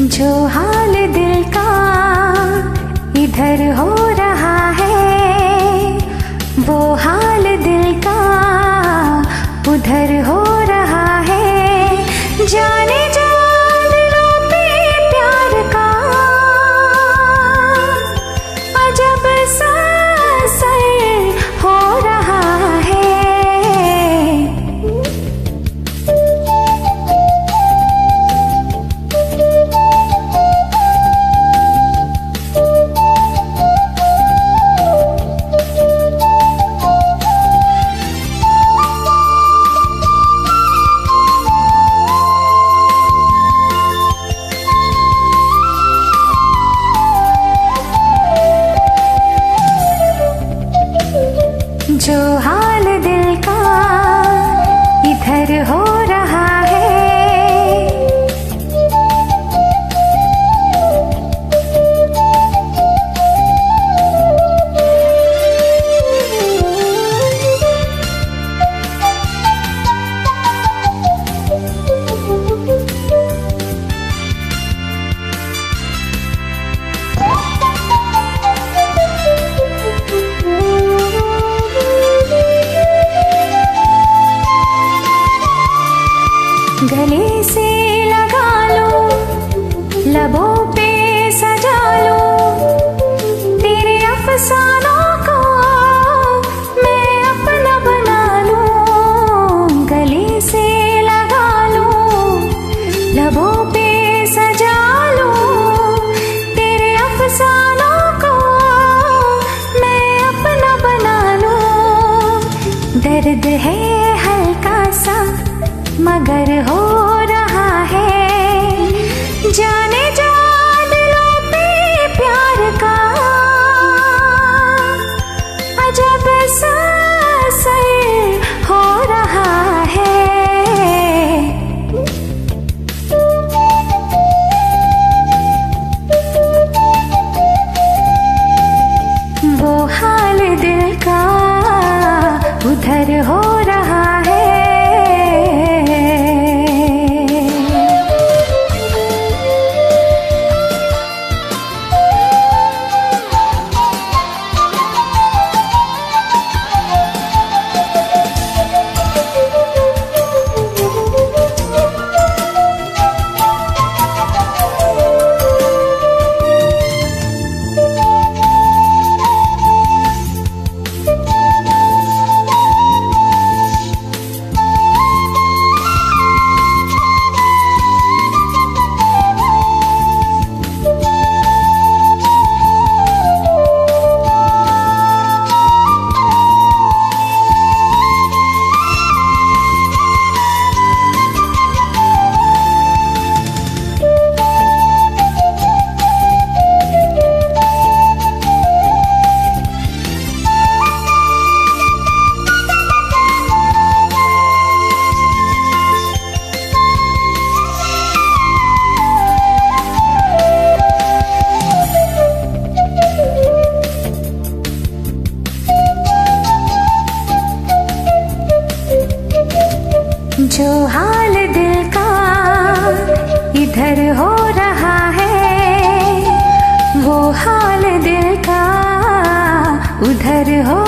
जो हाल दिल का इधर हो रहा है वो हाल दिल का उधर हो से लगा लो, लबों पे सजा लो। तेरे अफसानों को मैं अपना बना लूँ, गले से लगा लो, लबों पे सजा लो। तेरे अफसानों को मैं अपना बना लूँ। दर्द है हल्का सा, मगर हो जो हाल दिल का इधर हो रहा है वो हाल दिल का उधर हो